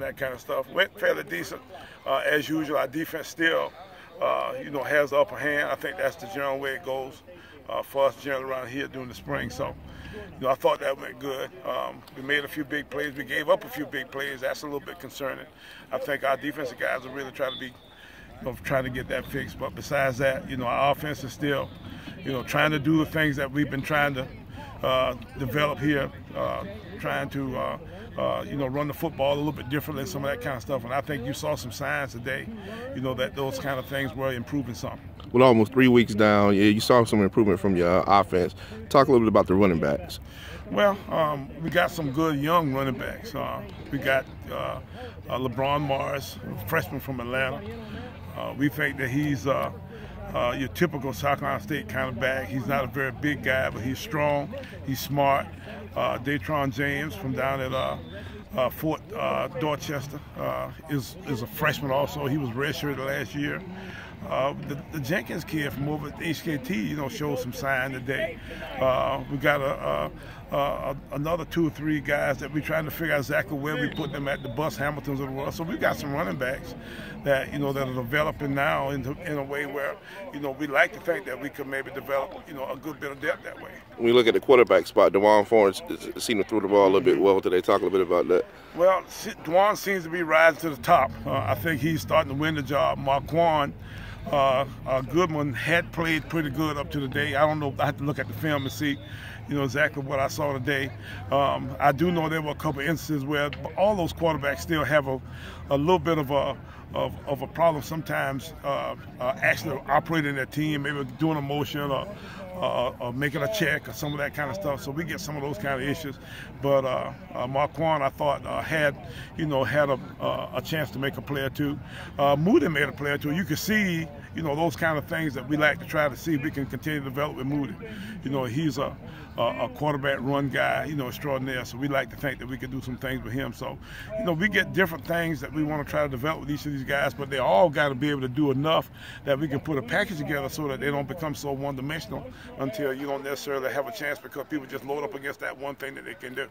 and that kind of stuff. Went fairly decent. Uh, as usual, our defense still, uh, you know, has the upper hand. I think that's the general way it goes uh, for us generally around here during the spring. So, you know, I thought that went good. Um, we made a few big plays. We gave up a few big plays. That's a little bit concerning. I think our defensive guys are really trying to be, trying to get that fixed. But besides that, you know, our offense is still, you know, trying to do the things that we've been trying to uh, develop here, uh, trying to, uh, uh, you know, run the football a little bit differently, some of that kind of stuff. And I think you saw some signs today, you know, that those kind of things were improving some. With almost three weeks down, yeah, you saw some improvement from your offense. Talk a little bit about the running backs. Well, um, we got some good young running backs. Uh, we got uh, uh, LeBron Morris, freshman from Atlanta. Uh, we think that he's uh, your typical South Carolina State kind of back. He's not a very big guy, but he's strong. He's smart. Uh, Datron James from down at uh, uh, Fort uh, Dorchester uh, is is a freshman also. He was redshirted last year. Uh, the, the, Jenkins kid from over at HKT, you know, showed some sign today. Uh, we got a, a, a, another two or three guys that we're trying to figure out exactly where we put them at the bus Hamiltons of the world. So we've got some running backs that you know that are developing now in, in a way where you know we like to think that we could maybe develop you know a good bit of depth that way. When you look at the quarterback spot, Dewan Forrest seemed to throw the ball a little bit well today. Talk a little bit about that. Well, Dewan seems to be rising to the top. Uh, I think he's starting to win the job. Marquand uh, uh, Goodman had played pretty good up to the day. I don't know. I have to look at the film and see, you know, exactly what I saw today. Um, I do know there were a couple instances where all those quarterbacks still have a, a little bit of a of, of a problem sometimes uh, uh, actually operating their team, maybe doing a motion or, uh, or making a check or some of that kind of stuff. So we get some of those kind of issues. But uh, uh, Marquand, I thought, uh, had, you know, had a, uh, a chance to make a play or two. Uh, Moody made a play or two. You can see, you know, those kind of things that we like to try to see if we can continue to develop with Moody. You know, he's a, a, a quarterback run guy, you know, extraordinaire. So we like to think that we can do some things with him. So, you know, we get different things that we want to try to develop with each of these guys, but they all got to be able to do enough that we can put a package together so that they don't become so one-dimensional until you don't necessarily have a chance because people just load up against that one thing that they can do.